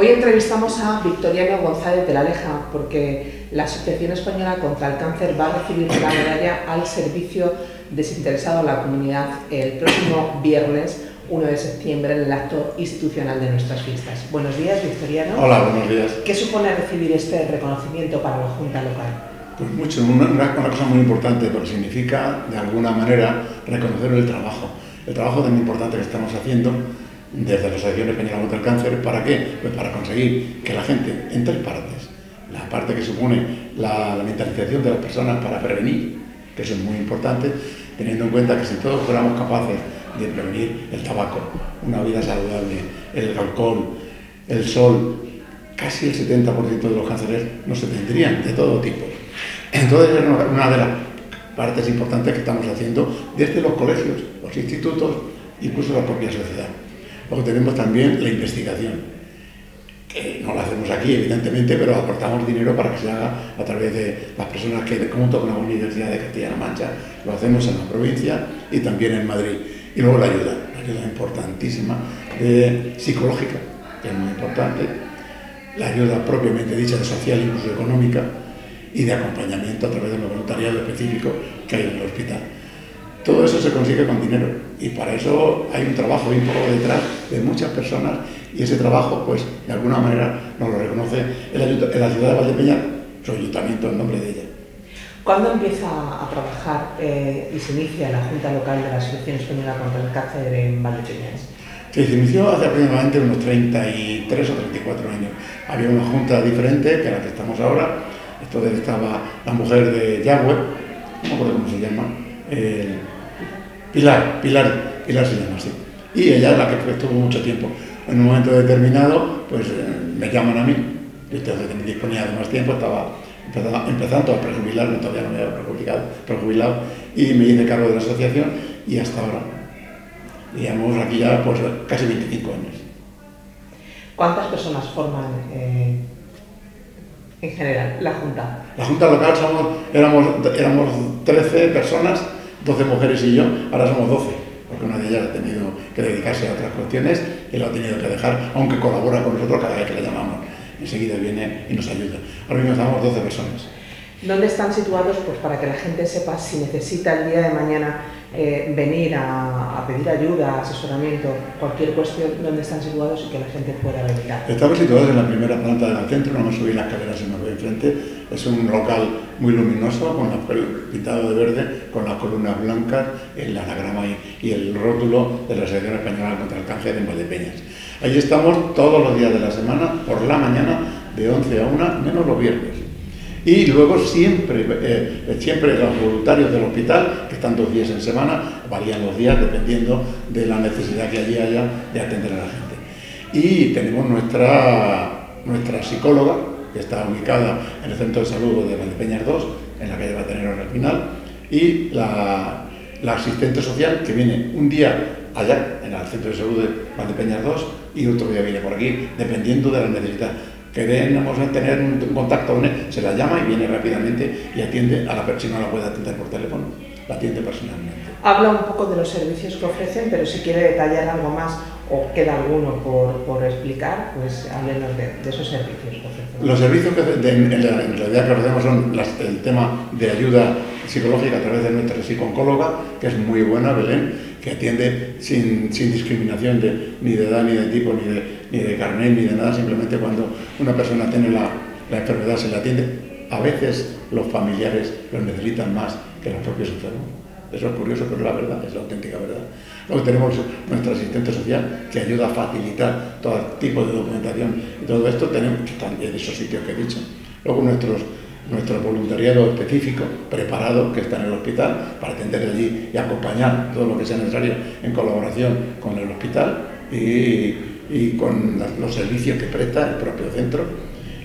Hoy entrevistamos a Victoriano González de la Leja porque la Asociación Española contra el Cáncer va a recibir la medalla al servicio desinteresado a la comunidad el próximo viernes 1 de septiembre en el acto institucional de nuestras fiestas. Buenos días, Victoriano. Hola, buenos días. ¿Qué supone recibir este reconocimiento para la Junta Local? Pues mucho, una, una, cosa muy importante, porque significa de alguna manera reconocer el trabajo, el trabajo tan importante que estamos haciendo desde la Asociación Española contra el Cáncer. ¿Para qué? Pues para conseguir que la gente, en tres partes, la parte que supone la, la mentalización de las personas para prevenir, que eso es muy importante, teniendo en cuenta que si todos fuéramos capaces de prevenir el tabaco, una vida saludable, el alcohol, el sol, casi el 70% de los cánceres no se tendrían de todo tipo. Entonces es una de las partes importantes que estamos haciendo desde los colegios, los institutos, incluso la propia sociedad. Luego tenemos también la investigación, que no la hacemos aquí, evidentemente, pero aportamos dinero para que se haga a través de las personas que, junto con la Universidad de Castilla-La Mancha, lo hacemos en la provincia y también en Madrid. Y luego la ayuda, la ayuda importantísima, eh, psicológica, que es muy importante, la ayuda propiamente dicha de social, incluso económica, y de acompañamiento a través de los voluntariado específico que hay en el hospital. Todo eso se consigue con dinero y para eso hay un trabajo un poco detrás de muchas personas y ese trabajo, pues, de alguna manera nos lo reconoce el, ciudad de Valdepeña, su ayuntamiento en nombre de ella. ¿Cuándo empieza a trabajar eh, y se inicia la Junta Local de la Asociación Española contra el Cáncer en Valdepeñas? Sí, se inició hace aproximadamente unos 33 o 34 años. Había una junta diferente que la que estamos ahora. Entonces estaba la mujer de Yagüe, no me acuerdo cómo se llama, Pilar, Pilar, Pilar se llama así. Y ella es la que estuvo mucho tiempo. En un momento determinado, pues eh, me llaman a mí. Yo entonces disponía de más tiempo, estaba empezando a prejubilarme, todavía no me había prejubilado, prejubilado, y me hice cargo de la asociación y hasta ahora. Digamos, aquí ya pues casi 25 años. ¿Cuántas personas forman eh, en general la Junta? La Junta local somos, éramos, éramos 13 personas 12 mujeres y yo, ahora somos 12, porque una de ellas ha tenido que dedicarse a otras cuestiones y lo ha tenido que dejar, aunque colabora con nosotros cada vez que le llamamos. Enseguida viene y nos ayuda. Ahora mismo estamos 12 personas. ¿Dónde están situados? Pues para que la gente sepa si necesita el día de mañana eh, venir a, pedir ayuda, asesoramiento, cualquier cuestión, dónde están situados y que la gente pueda venir. Estamos situados en la primera planta del centro, no hemos subido las escaleras nos ve enfrente. Es un local muy luminoso, con el pintado de verde, con las columnas blancas, el anagrama y, y el rótulo de la Asociación Española contra el Cáncer en Valdepeñas. Allí estamos todos los días de la semana, por la mañana, de 11 a 1, menos los viernes. Y luego siempre, eh, siempre los voluntarios del hospital, que están dos días en semana, varían los días dependiendo de la necesidad que allí haya de atender a la gente. Y tenemos nuestra, nuestra psicóloga, que está ubicada en el Centro de Salud de Valdepeñas 2, en la calle Batanero al final, y la, la asistente social, que viene un día allá, en el Centro de Salud de Valdepeñas 2, y otro día viene por aquí, dependiendo de la necesidad queremos tener un contacto con él, se la llama y viene rápidamente y atiende a la persona, no la puede atender por teléfono, la atiende personalmente. Habla un poco de los servicios que ofrecen, pero si quiere detallar algo más o queda alguno por, por explicar, pues háblenos de, de, esos servicios que ofrecen. Los servicios que de, en, en, realidad que ofrecemos son las, el tema de ayuda psicológica a través de nuestra psicooncóloga, que es muy buena, Belén, que atiende sin, sin discriminación de, ni de edad, ni de tipo, ni de, ni de carnet, ni de nada, simplemente cuando una persona tiene la, la enfermedad se le atiende. A veces los familiares los necesitan más que los propios enfermos. Eso es curioso, pero la verdad, es la auténtica verdad. Luego tenemos nuestro asistente social que ayuda a facilitar todo tipo de documentación y todo esto tenemos en esos sitios que he dicho. Luego nuestros, nuestro voluntariado específico, preparado, que está en el hospital, para atender allí y acompañar todo lo que sea necesario en colaboración con el hospital y, y con los servicios que presta el propio centro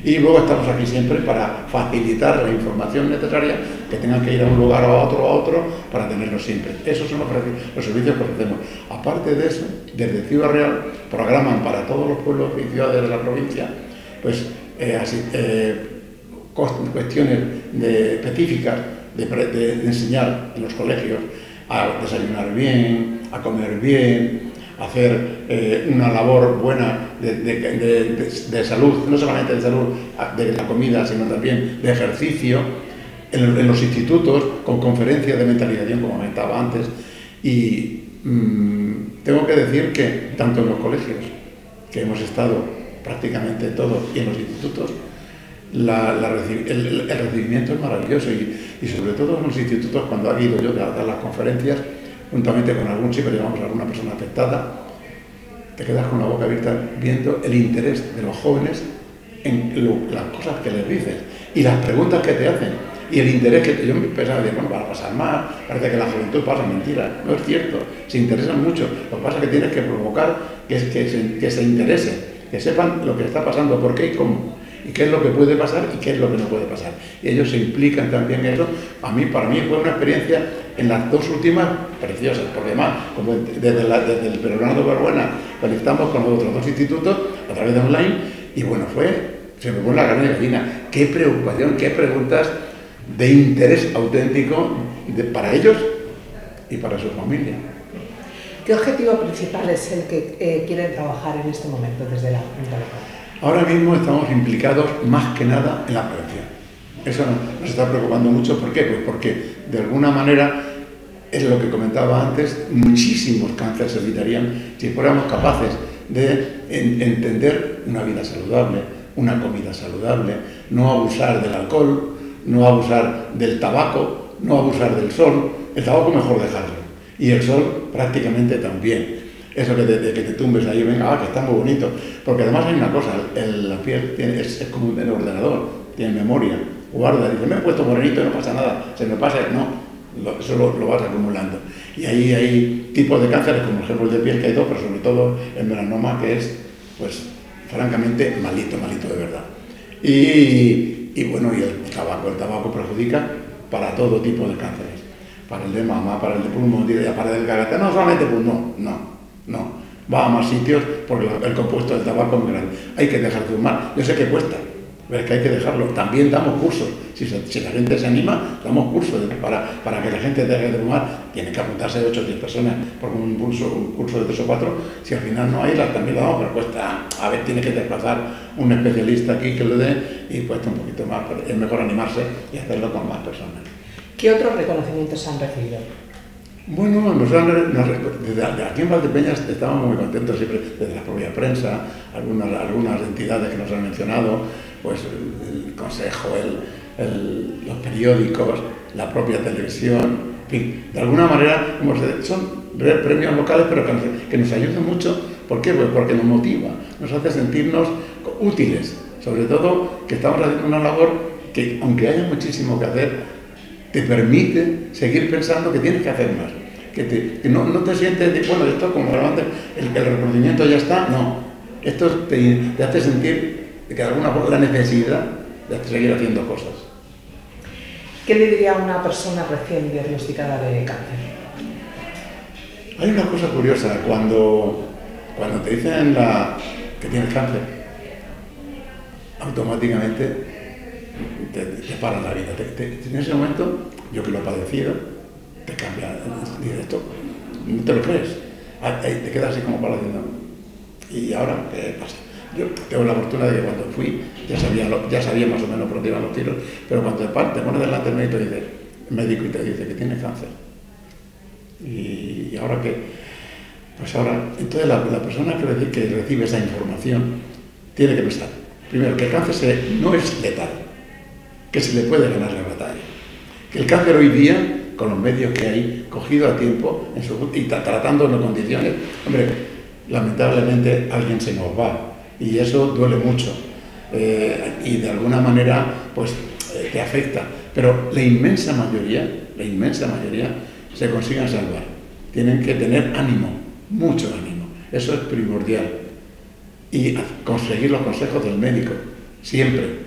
y luego estamos aquí siempre para facilitar la información necesaria que tengan que ir a un lugar o a otro o a otro para tenerlo siempre. Esos son los, servicios que ofrecemos. Aparte de eso, desde Ciudad Real programan para todos los pueblos y ciudades de la provincia pues eh, eh, cuestiones específicas de, enseñar en los colegios a desayunar bien, a comer bien, hacer eh, una labor buena de, salud, no solamente de salud de la comida, sino también de ejercicio, en, los institutos, con conferencias de mentalización, como comentaba antes, y mm, tengo que decir que tanto en los colegios, que hemos estado prácticamente todos, y en los institutos, el, recibimiento es maravilloso. Y, sobre todo en los institutos cuando ha ido yo a dar las conferencias, juntamente con algún chico, llevamos a alguna persona afectada, te quedas con la boca abierta viendo el interés de los jóvenes en las cosas que les dices y las preguntas que te hacen. Y el interés que yo pensaba, de, bueno, va a pasar más, parece que la juventud pasa mentira. No es cierto, se interesan mucho. Lo que pasa es que tienes que provocar que, que, se, que se interesen, que sepan lo que está pasando, por qué y cómo y qué es lo que puede pasar y qué es lo que no puede pasar. Y ellos se implican también en eso. A mí, para mí fue una experiencia en las dos últimas preciosas, porque además, como desde, la, desde el Peronado de Barbuena conectamos con los otros dos institutos a través de online y bueno, fue, se me pone la carne de gallina. Qué preocupación, qué preguntas de interés auténtico para ellos y para su familia. ¿Qué objetivo principal es el que eh, quieren trabajar en este momento desde la Junta Local? Ahora mismo estamos implicados más que nada en la prevención. Eso nos está preocupando mucho. ¿Por qué? Pues porque de alguna manera es lo que comentaba antes, muchísimos cánceres se evitarían si fuéramos capaces de entender una vida saludable, una comida saludable, no abusar del alcohol, no abusar del tabaco, no abusar del sol. El tabaco mejor dejarlo. Y el sol prácticamente también. Eso que te, que te tumbes ahí, venga, ah, que está muy bonito. Porque además hay una cosa, la piel es, como un ordenador, tiene memoria, guarda, dice, me he puesto morenito no pasa nada, se me pasa, no, eso lo, vas acumulando. Y ahí hay tipos de cánceres, como el ejemplo de piel que hay dos, pero sobre todo el melanoma, que es, pues, francamente, malito, malito de verdad. Y, bueno, y el tabaco, el tabaco perjudica para todo tipo de cánceres, para el de mama, para el de pulmón, para el garganta, no solamente pulmón, no, no, va a más sitios porque el compuesto del tabaco es grande. Hay que dejar de fumar. Yo sé que cuesta, pero es que hay que dejarlo. También damos cursos. Si, la gente se anima, damos cursos para, para, que la gente deje de fumar. Tiene que apuntarse 8 o 10 personas por un curso, un curso de 3 o 4. Si al final no hay, también lo damos, pero cuesta. A ver, tiene que desplazar un especialista aquí que lo dé y cuesta un poquito más. Pero es mejor animarse y hacerlo con más personas. ¿Qué otros reconocimientos han recibido? Bueno, desde aquí en Valdepeñas estábamos muy contentos siempre, desde la propia prensa, algunas, algunas entidades que nos han mencionado, pues el, Consejo, los periódicos, la propia televisión, en fin, de alguna manera son premios locales, pero que nos, ayudan mucho. ¿Por qué? Pues porque nos motiva, nos hace sentirnos útiles, sobre todo que estamos haciendo una labor que, aunque haya muchísimo que hacer, te permite seguir pensando que tienes que hacer más. Que, no, te sientes, bueno, esto como antes, el, el, reconocimiento ya está, no. Esto te, hace sentir que de alguna forma la necesidad de seguir haciendo cosas. ¿Qué le diría a una persona recién diagnosticada de cáncer? Hay una cosa curiosa, cuando, cuando te dicen la, que tienes cáncer, automáticamente te, te para la vida. en ese momento, yo que lo he padecido, te cambia directo. No te lo crees. te quedas así como pareciendo. ¿Y ahora qué pasa? Yo tengo la fortuna de que cuando fui ya sabía, ya sabía más o menos por dónde iban los tiros, pero cuando te, te pones delante del médico y, dice, el médico y te dice que tienes cáncer. Y, ahora que, pues ahora, entonces la, persona que, recibe esa información tiene que pensar, primero, que el cáncer no es letal, que se le puede ganar la batalla. Que el cáncer hoy día, con los medios que hay, cogido a tiempo y tratando en condiciones, hombre, lamentablemente alguien se nos va y eso duele mucho eh, y de alguna manera pues eh, te afecta. Pero la inmensa mayoría, la inmensa mayoría se consiguen salvar. Tienen que tener ánimo, mucho ánimo. Eso es primordial. Y conseguir los consejos del médico, siempre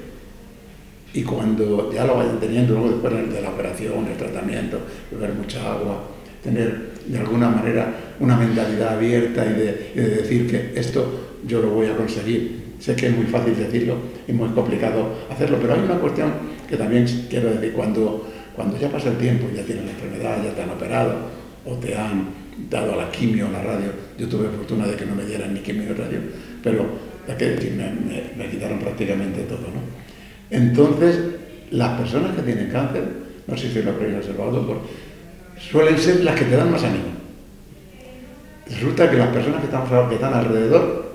y cuando ya lo vayan teniendo, luego después de la operación, el tratamiento, beber mucha agua, tener de alguna manera una mentalidad abierta y de, decir que esto yo lo voy a conseguir sé que es muy fácil decirlo y muy complicado hacerlo, pero hay una cuestión que también quiero decir, cuando, cuando ya pasa el tiempo, ya tienes la enfermedad, ya te han operado o te han dado la quimio, la radio, yo tuve fortuna de que no me dieran ni quimio ni radio, pero que me, me, quitaron prácticamente todo, ¿no? Entonces, las personas que tienen cáncer, no sé si lo habréis observado, suelen ser las que te dan más ánimo. Resulta que las personas que están, que están alrededor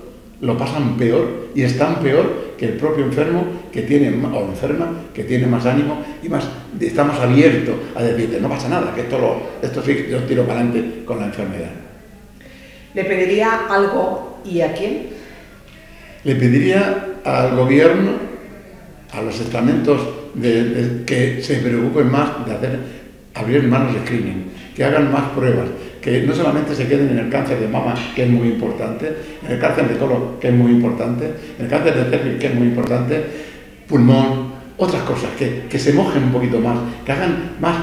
lo pasan peor y están peor que el propio enfermo que tiene, o enferma que tiene más ánimo y más está más abierto a decirte no pasa nada, que esto, lo, esto sí yo tiro para adelante con la enfermedad. ¿Le pediría algo y a quién? Le pediría al gobierno, a los estamentos de, que se preocupen más de hacer abrir manos de screening, que hagan más pruebas, que no solamente se queden en el cáncer de mama, que es muy importante, en el cáncer de colon, que es muy importante, en el cáncer de cervix, que es muy importante, pulmón, otras cosas, que, que se mojen un poquito más, que hagan más,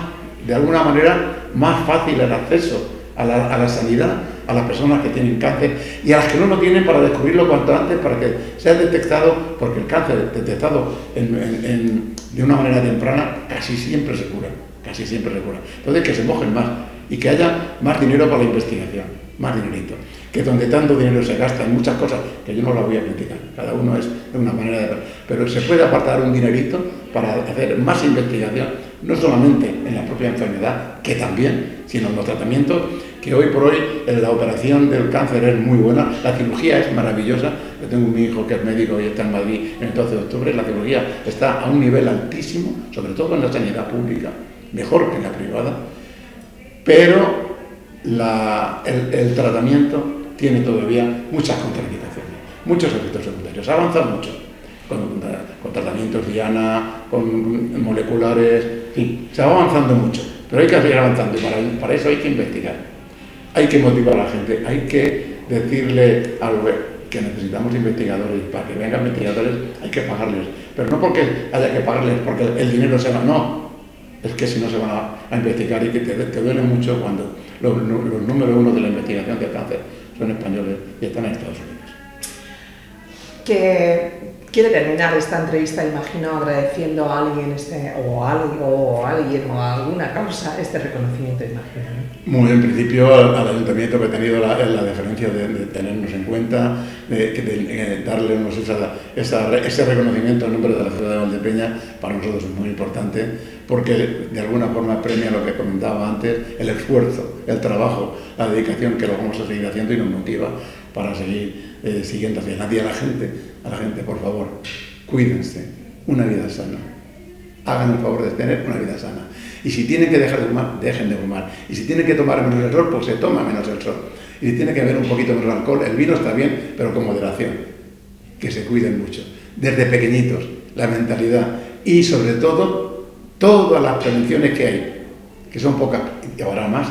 de alguna manera, más fácil el acceso a la, a la sanidad a las personas que tienen cáncer y a las que no lo tienen para descubrirlo cuanto antes, para que sea detectado, porque el cáncer detectado de una manera temprana casi siempre se cura, casi siempre se cura. Entonces que se mojen más y que haya más dinero para la investigación, más dinerito. Que donde tanto dinero se gasta en muchas cosas, que yo no la voy a criticar, cada uno es de una manera de... Pero se puede apartar un dinerito para hacer más investigación, no solamente en la propia enfermedad, que también, sino en los tratamientos, que hoy por hoy la operación del cáncer es muy buena, la cirugía es maravillosa. Yo tengo un hijo que es médico y está en Madrid el 12 de octubre, la cirugía está a un nivel altísimo, sobre todo en la sanidad pública, mejor que en la privada pero el, tratamiento tiene todavía muchas contraindicaciones, muchos efectos secundarios. Ha avanzado mucho con, tratamientos Diana, con moleculares, en fin, se va avanzando mucho, pero hay que seguir avanzando y para, eso hay que investigar. Hay que motivar a la gente, hay que decirle al que necesitamos investigadores para que vengan investigadores hay que pagarles, pero no porque haya que pagarles porque el dinero se va, no, es que si no se van a, investigar y que te, duele mucho cuando los, los números uno de la investigación de cáncer son españoles y están en Estados Unidos. Que quiere terminar esta entrevista, imagino, agradeciendo a alguien este, o, a, o alguien o a alguna causa este reconocimiento, imagino. Muy en principio al, ayuntamiento que ha tenido la, la deferencia de, tenernos en cuenta, de, darle ese reconocimiento en nombre de la ciudad de Valdepeña, para nosotros es muy importante, porque de alguna forma premia lo que comentaba antes, el esfuerzo, el trabajo, la dedicación que lo vamos a seguir haciendo y nos motiva para seguir eh, siguiendo hacia nadie a la gente, a la gente, por favor, cuídense, una vida sana. Hagan el favor de tener una vida sana. Y si tienen que dejar de fumar, dejen de fumar. Y si tienen que tomar menos el sol, pues se toma menos el sol. Y si tienen que beber un poquito menos alcohol, el vino está bien, pero con moderación. Que se cuiden mucho. Desde pequeñitos, la mentalidad. Y sobre todo, todas las prevenciones que hay, que son pocas y ahora más,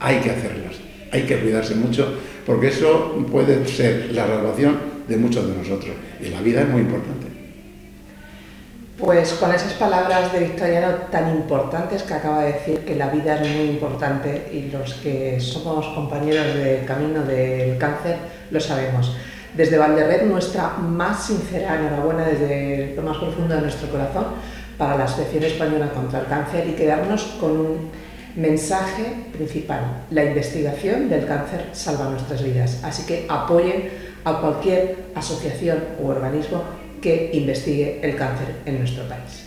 hay que hacerlas. Hay que cuidarse mucho porque eso puede ser la salvación de muchos de nosotros. Y la vida es muy importante. Pues con esas palabras de Victoriano tan importantes que acaba de decir que la vida es muy importante y los que somos compañeros del camino del cáncer lo sabemos. Desde Valderred nuestra más sincera enhorabuena desde lo más profundo de nuestro corazón para la Asociación Española contra el Cáncer y quedarnos con un mensaje principal. La investigación del cáncer salva nuestras vidas, así que apoyen a cualquier asociación u organismo que investigue el cáncer en nuestro país.